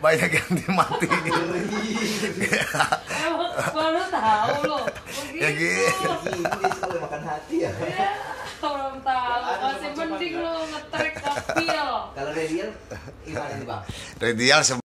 banyak yang dimati Emang baru tahu loh. Ya, gitu. Gini selalu makan hati ya. Iya, belum orang tahu. Masih mending lo ngetrek kapil. Kalau radial gimana nih bang? radial